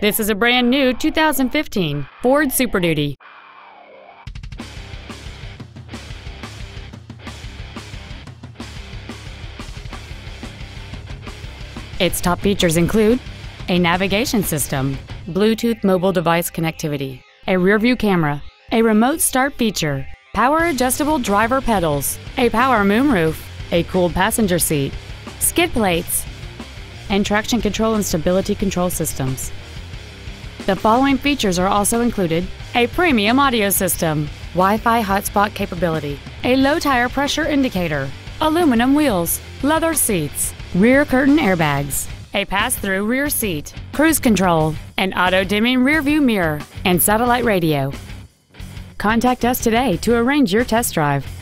This is a brand new 2015 Ford Super Duty. Its top features include a navigation system, Bluetooth mobile device connectivity, a rear-view camera, a remote start feature, power adjustable driver pedals, a power moonroof, a cooled passenger seat, skid plates, and traction control and stability control systems. The following features are also included a premium audio system, Wi Fi hotspot capability, a low tire pressure indicator, aluminum wheels, leather seats, rear curtain airbags, a pass through rear seat, cruise control, an auto dimming rear view mirror, and satellite radio. Contact us today to arrange your test drive.